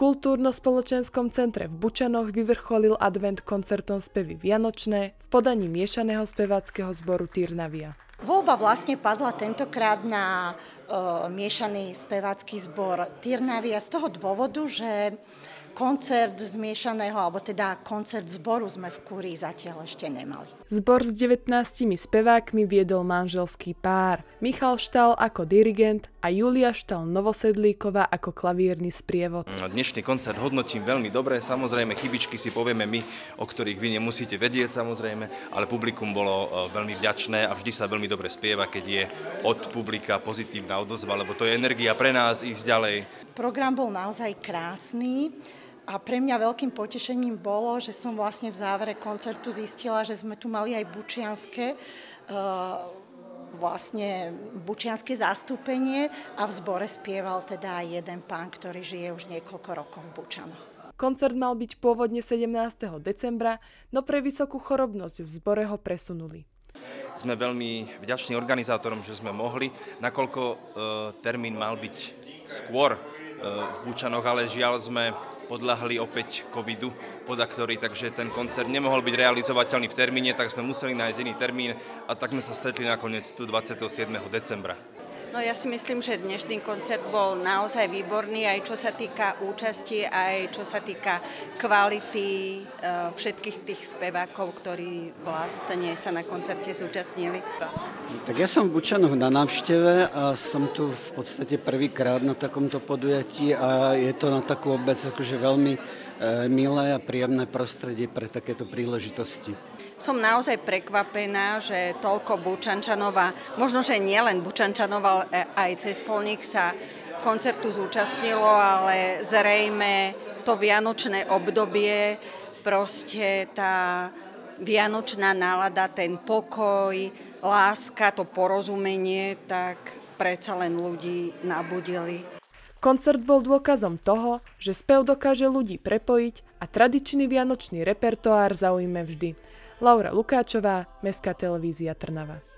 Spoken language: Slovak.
kultúrno-spoločenskom centre v Bučanoch vyvrcholil advent koncertom spevy Vianočné v podaní miešaného speváckého zboru Tyrnavia. Voľba vlastne padla tentokrát na uh, miešaný spevácky zbor Tyrnavia z toho dôvodu, že koncert zmiešaného, alebo teda koncert zboru sme v Kúrii zatiaľ ešte nemali. Zbor s 19 spevákmi viedol manželský pár. Michal Štal ako dirigent a Julia Štal Novosedlíková ako klavírny sprievod. Dnešný koncert hodnotím veľmi dobre, samozrejme chybičky si povieme my, o ktorých vy nemusíte vedieť samozrejme, ale publikum bolo e, veľmi vďačné a vždy sa veľmi dobre spieva, keď je od publika pozitívna odozva, lebo to je energia pre nás ísť ďalej. Program bol naozaj krásny. A pre mňa veľkým potešením bolo, že som vlastne v závere koncertu zistila, že sme tu mali aj bučianské uh, vlastne bučianské zastúpenie a v zbore spieval teda aj jeden pán, ktorý žije už niekoľko rokov v Bučanoch. Koncert mal byť pôvodne 17. decembra, no pre vysokú chorobnosť v zbore ho presunuli. Sme veľmi vďační organizátorom, že sme mohli, nakoľko e, termín mal byť skôr e, v Bučanoch, ale žiaľ sme podľahli opäť covidu, ktorý, takže ten koncert nemohol byť realizovateľný v termíne, tak sme museli nájsť iný termín a tak sme sa stretli nakoniec tu 27. decembra. No ja si myslím, že dnešný koncert bol naozaj výborný, aj čo sa týka účasti, aj čo sa týka kvality e, všetkých tých spevákov, ktorí vlastne sa na koncerte zúčastnili. Tak ja som v Bučanoch na návšteve a som tu v podstate prvýkrát na takomto podujatí a je to na takú obec akože veľmi e, milé a príjemné prostredie pre takéto príležitosti som naozaj prekvapená, že toľko Bučančanova, možno, že nie len Bučančanova, ale aj cez polník sa koncertu zúčastnilo, ale zrejme to vianočné obdobie, proste tá vianočná nálada, ten pokoj, láska, to porozumenie, tak predsa len ľudí nabudili. Koncert bol dôkazom toho, že spev dokáže ľudí prepojiť a tradičný vianočný repertoár zaujme vždy. Laura Lukáčová, Mestská televízia Trnava.